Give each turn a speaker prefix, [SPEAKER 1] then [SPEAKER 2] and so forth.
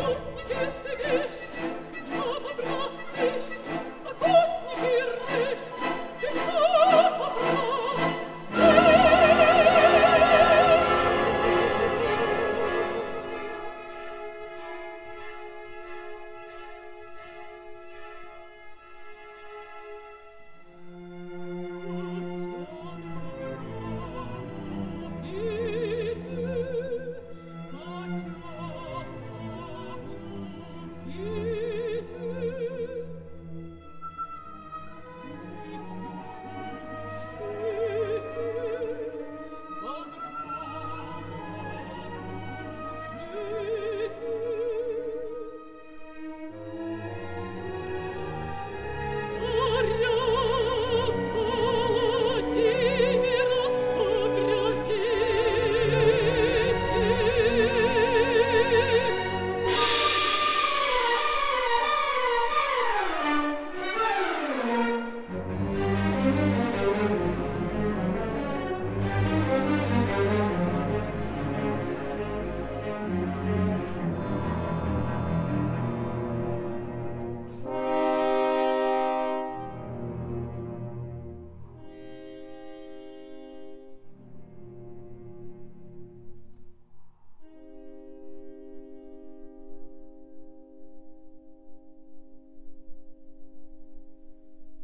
[SPEAKER 1] Oh, we just...